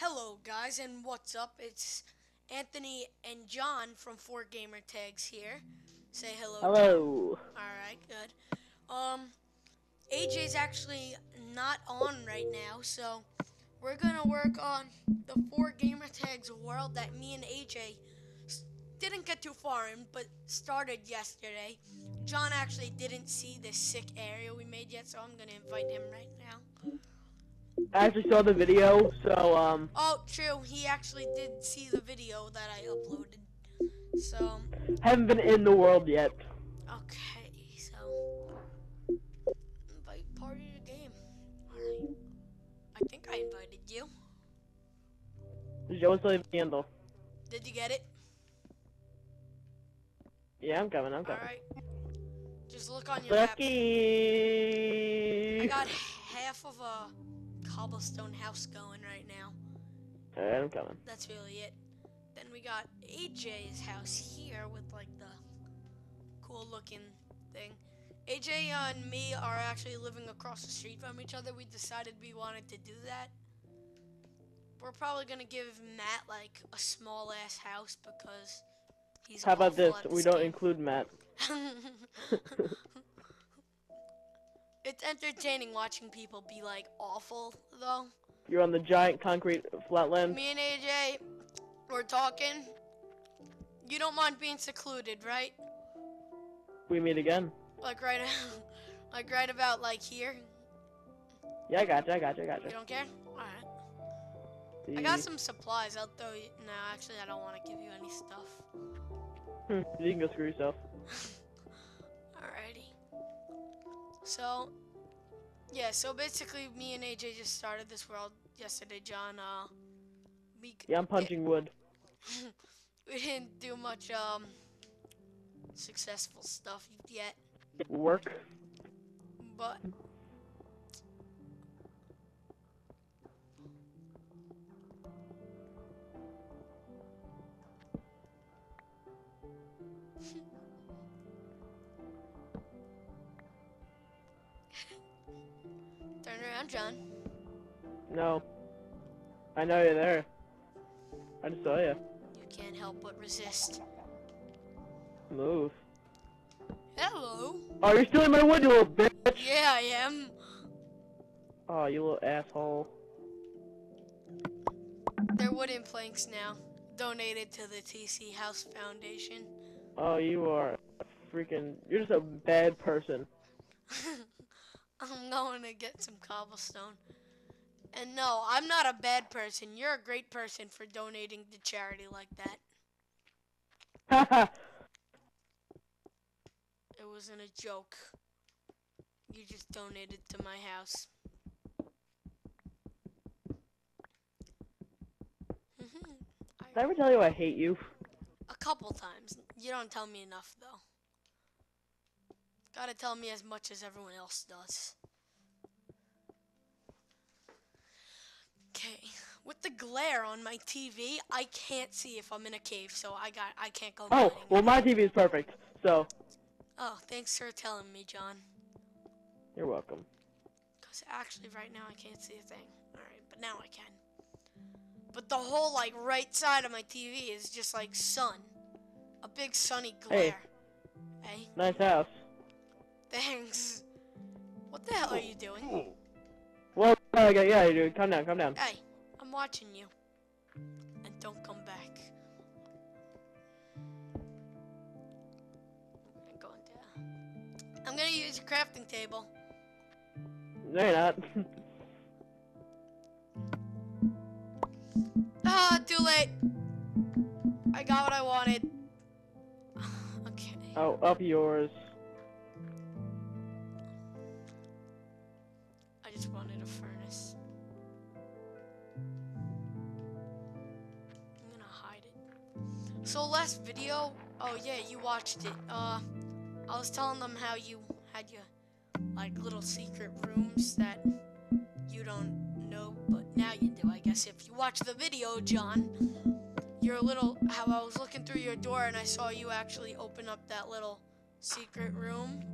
Hello, guys, and what's up? It's Anthony and John from Four Gamer Tags here. Say hello. Hello. All right, good. Um, AJ's actually not on right now, so we're gonna work on the Four Gamer Tags world that me and AJ didn't get too far in, but started yesterday. John actually didn't see the sick area we made yet, so I'm gonna invite him right now. I actually saw the video, so um, Oh, true. He actually did see the video that I uploaded. So, haven't been in the world yet. okay, so invite party to game. Alright. I think I invited you. Joe still have the handle. Did you get it? Yeah, I'm coming. I'm coming. Alright. Just look on your map. I got half of a cobblestone house going right now. Alright, I'm coming. That's really it. Then we got AJ's house here with like the cool looking thing. AJ and me are actually living across the street from each other. We decided we wanted to do that. We're probably gonna give Matt like a small ass house because he's. How about this? We don't include Matt. it's entertaining watching people be like awful though. You're on the giant concrete flatland. Me and AJ, we're talking. You don't mind being secluded, right? We meet again. Like right, like right about like here. Yeah, I gotcha. I gotcha. I gotcha. You don't care? All right. I got some supplies. I'll throw you. No, actually, I don't want to give you any stuff. Hmm, you can go screw yourself. Alrighty. So, yeah. So basically, me and AJ just started this world yesterday, John. Uh, we Yeah, I'm punching wood. we didn't do much um successful stuff yet, Work. but around, John. No. I know you're there. I just saw you. You can't help but resist. Move. Hello. Oh, you're stealing my wood, you little bitch. Yeah, I am. Oh, you little asshole. They're wooden planks now. Donated to the Tisi House Foundation. Oh, you are a freaking. You're just a bad person. I'm going to get some cobblestone. And no, I'm not a bad person. You're a great person for donating to charity like that. It wasn't a joke. You just donated to my house. Mhm. Did I ever tell you I hate you? A couple times. You don't tell me enough, though. Gotta tell me as much as everyone else does. Okay. With the glare on my TV, I can't see if I'm in a cave, so I got I can't go Oh, mining. well, my TV is perfect. So, Oh, thanks for telling me, John. you're welcome. Cause actually, right now I can't see a thing. All right, but now I can. But the whole like right side of my TV is just like sun, a big sunny glare. Hey, Nice house. Thanks. What the hell are you doing? Well, okay, yeah, dude. Calm down, calm down. Hey, I'm watching you. And don't come back. I'm going down. I'm gonna use your crafting table. No, you're not. Ah, too late. I got what I wanted. okay. oh, up yours. Wanted a furnace. I'm gonna hide it. So last video, oh yeah, you watched it. Uh, I was telling them how you had your like little secret rooms that you don't know, but now you do. I guess if you watch the video, John, your little how I was looking through your door and I saw you actually open up that little secret room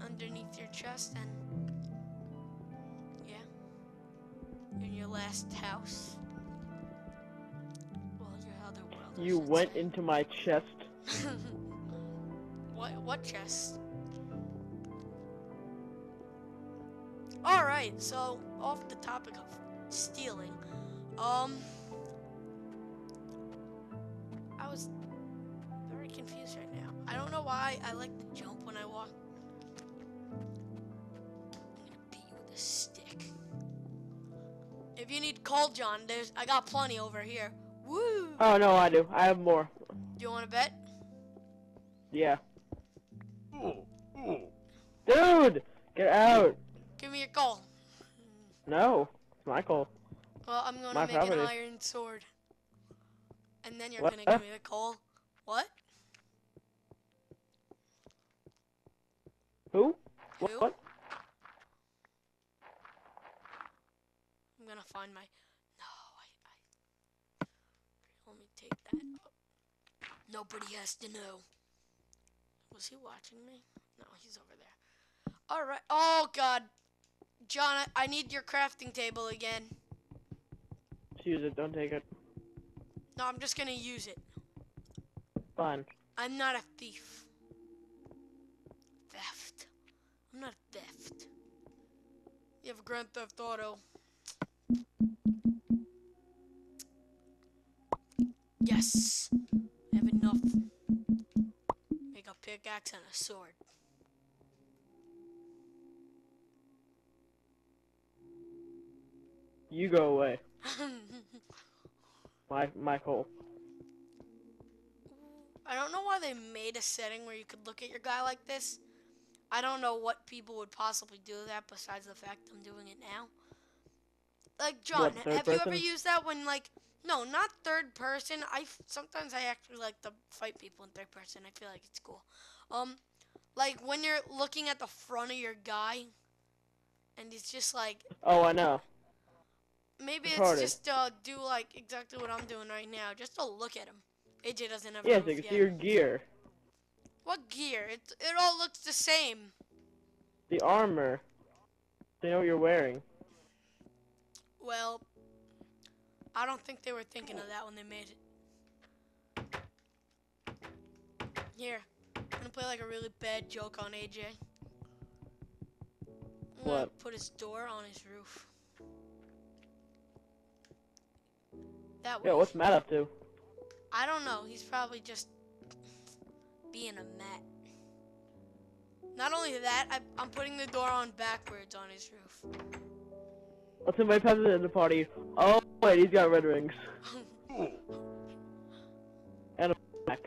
underneath your chest and In your last house. You went right. into my chest. what what chest? All right, so off the topic of stealing, um, I was very confused right now. I don't know why I like to jump when I walk. I'm gonna beat you with a stick. If you need coal, John, there's I got plenty over here. Woo! Oh no, I do. I have more. Do you want to bet? Yeah. Dude, get out. Give me your coal. No, it's my call. Well, I'm gonna My make an iron sword. And then you're What? gonna give me the coal. What? Who? Who? What? Gonna find my. No, I. I... Let me take that. Nobody has to know. Was he watching me? No, he's over there. All right. Oh God, John, I, I need your crafting table again. Just use it. Don't take it. No, I'm just gonna use it. Fine. I'm not a thief. Theft. I'm not a theft. You have a Grand Theft Auto. Yes. I have enough. Make a pickaxe and a sword. You go away. My my call. I don't know why they made a setting where you could look at your guy like this. I don't know what people would possibly do that besides the fact I'm doing it now. Like John, What, have you ever used that when like no, not third person. I sometimes I actually like to fight people in third person. I feel like it's cool. Um like when you're looking at the front of your guy and it's just like Oh, I know. maybe It's it's just uh do like exactly what I'm doing right now, just to look at him. AJ doesn't have Yes, roof you can see your gear, What gear? It it all looks the same. the armor. They know what you're wearing. Well, I don't think they were thinking of that when they made it. Here, I'm gonna play like a really bad joke on AJ. I'm What? put his door on his roof. That. Yeah, what's Matt up to? I don't know. He's probably just being a Matt. Not only that, I, I'm putting the door on backwards on his roof. Let's invite Pepsi to the party. Oh wait, he's got red rings and a Mac.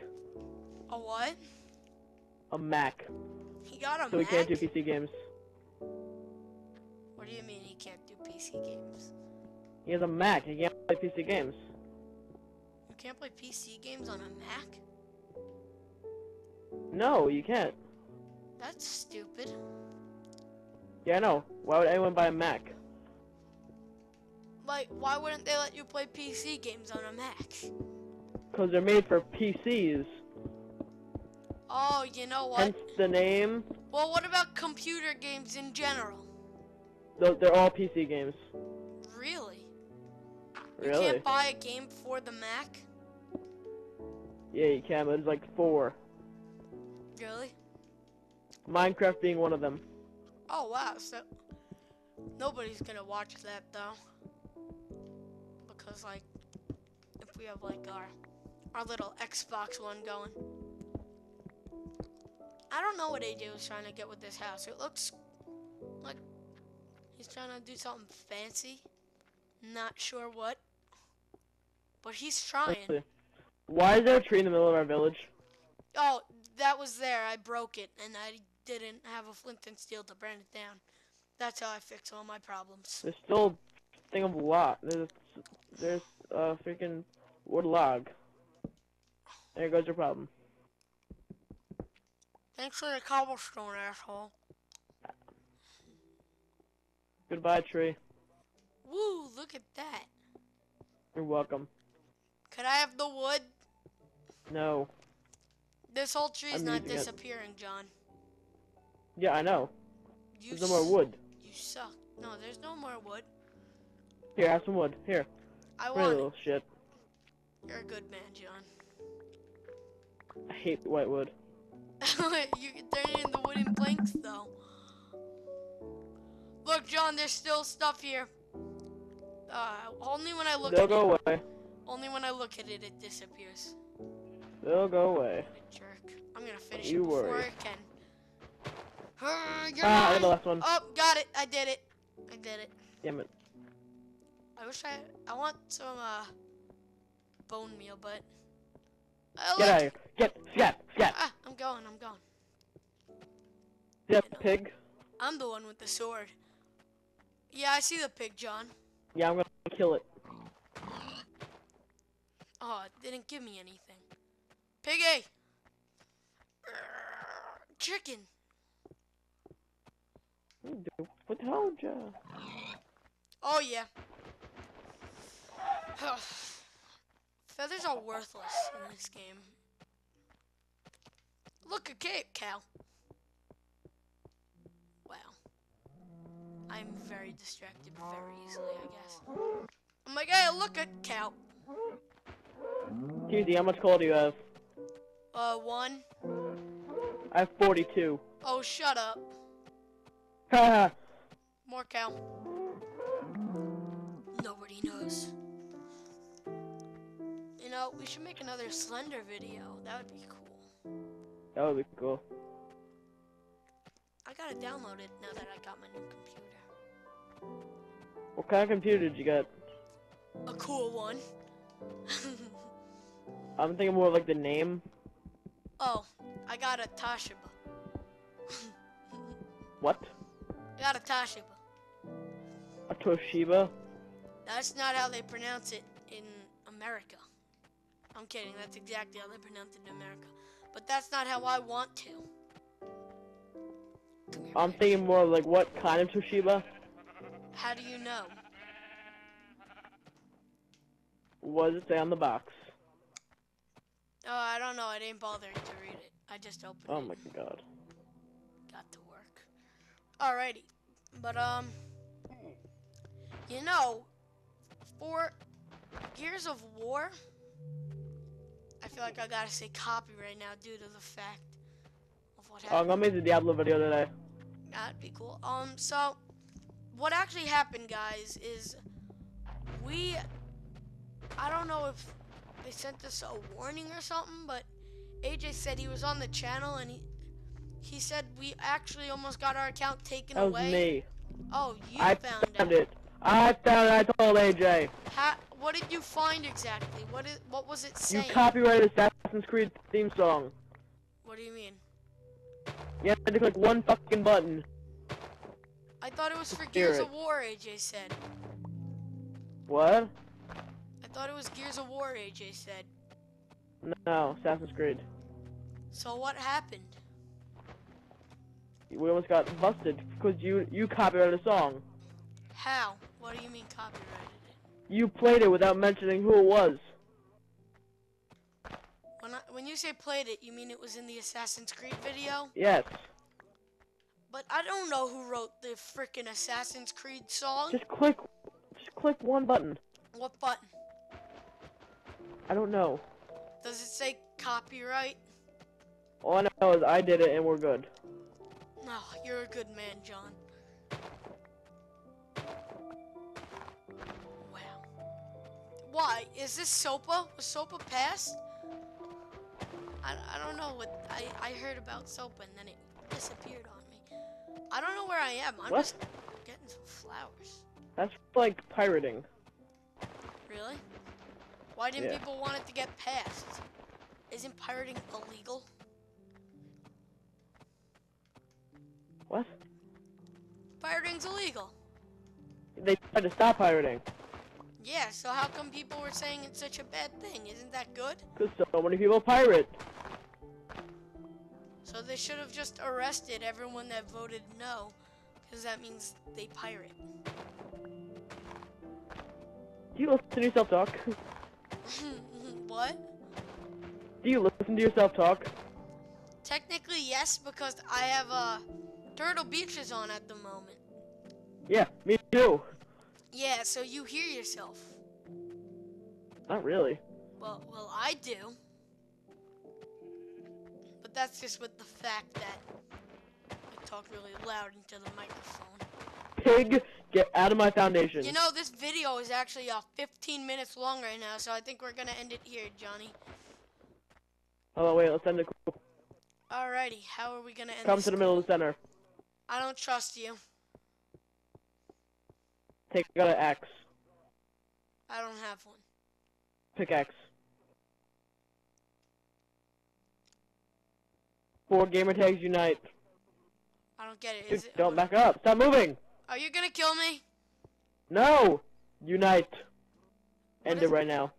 a what? A Mac. He got a Mac. So he can't do PC games. What do you mean he can't do PC games? He has a Mac. He can't play PC games. You can't play PC games on a Mac? No, you can't. That's stupid. Yeah, I know. Why would anyone buy a Mac? Like, why wouldn't they let you play PC games on a Mac? Because they're made for PCs. Oh, you know what? Hence the name. Well, what about computer games in general? Those they're all PC games. Really? You can't buy a game for the Mac? Yeah, you can, but it's like four. Really? Minecraft being one of them. Oh, wow. So, nobody's gonna watch that, though. Because, like, if we have, like, our, our little Xbox one going. I don't know what AJ was trying to get with this house. It looks like he's trying to do something fancy. Not sure what. But he's trying. Why is there a tree in the middle of our village? Oh, that was there. I broke it, and I didn't have a flint and steel to burn it down. That's how I fix all my problems. There's still a thing of log. There's, there's a freaking wood log. There goes your problem. Thanks for the cobblestone, asshole. Goodbye, tree. Woo, look at that. You're welcome. Could I have the wood? No. This whole tree's I'm not it. disappearing, John. Yeah, I know. You There's no more wood. You suck. No, there's no more wood. Here, have some wood. Here. I want little shit. You're a good man, John. I hate whitewood. you can turn it into wooden planks, though. Look, John, there's still stuff here. Uh, only when I look They'll at go it. away. Only when I look at it, it disappears. They'll go away. Jerk. I'm gonna finish You it before worry. it can. Uh, Ah, I got mine. the last one. Oh, got it. I did it. I did it. Damn it. I wish I. I want some uh, bone meal, but. Uh, Get out of here. Get, scat, scat. Ah, I'm going. I'm going. Yeah, pig. I'm the one with the sword. Yeah, I see the pig, John. Yeah, I'm gonna kill it. Oh, it didn't give me anything. Piggy! Chicken! What the hell, John? Oh, yeah. Feathers are worthless in this game. Look, a cave, cow. Wow. I'm very distracted very easily, I guess. I'm like, hey, look, at cow. Tuesday, how much coal do you have? Uh, one. I have 42. Oh, shut up. Haha. More cow. Nobody knows. Know, we should make another Slender video. That would be cool. that would be cool. I gotta download it now that I got my new computer. What kind of computer did you get? A cool one. I'm thinking more of like the name. oh, I got a Toshiba. What? I got a Toshiba. A Toshiba? That's not how they pronounce it in America. I'm kidding. That's exactly how they pronounce it in America. But that's not how I want to. Here, I'm thinking more of like what kind of Toshiba? How do you know? What does it say on the box? Oh, I don't know. I didn't bother to read it. I just opened Oh it. Oh my god. Got to work. Alrighty. But, um, you know, for Gears of War, I feel like I gotta say copyright now due to the fact of what Oh, I'm gonna make the Diablo video today. That'd be cool. Um, so what actually happened, guys, is we I don't know if they sent us a warning or something, but AJ said he was on the channel and he he said we actually almost got our account taken That was away. me. Oh, you I found, found out. it. I found it. I told AJ. Ha- what did you find exactly? What is what was it saying? You copyrighted Assassin's Creed theme song. what do you mean? You had to click one fucking button. I thought it was for. Gears of War, AJ said. What? I thought it was Gears of War, AJ said. No, Assassin's Creed. So what happened? We almost got busted because you you copyrighted a song. How? What do you mean copyrighted? You played it without mentioning who it was. When I, when you say played it, you mean it was in the Assassin's Creed video? Yes. But I don't know who wrote the frickin' Assassin's Creed song. Just click. Just click one button. What button? I don't know. Does it say copyright? All I know is I did it and we're good. No, you're a good man, John. Why? Is this SOPA? Was SOPA passed? I, I don't know what I, I heard about SOPA and then it disappeared on me. I don't know where I am. I'm What? just getting some flowers. That's like pirating. Really? Why didn't Yeah. people want it to get passed? Isn't pirating illegal? What? Pirating's illegal. They tried to stop pirating Yeah, so how come people were saying it's such a bad thing? Isn't that good? because so many people pirate. So they should have just arrested everyone that voted no, because that means they pirate. Do you listen to yourself talk? what? Do you listen to yourself talk? Technically, yes, because I have uh, Turtle Beaches on at the moment. Yeah, me too. Yeah, so you hear yourself. Not really. Well, well, I do. but that's just with the fact that I talk really loud into the microphone. Pig, get out of my foundation. You know, this video is actually uh, 15 minutes long right now, so I think we're gonna end it here, Johnny. On, wait, let's end it. Alrighty, how are we gonna end Come to the middle of the center. I don't trust you. Take out an X. I don't have one. Pickaxe. Four gamer tags unite. I don't get it. Dude, it? don't back up. Stop moving. Are you gonna kill me? No. Unite. End it right now.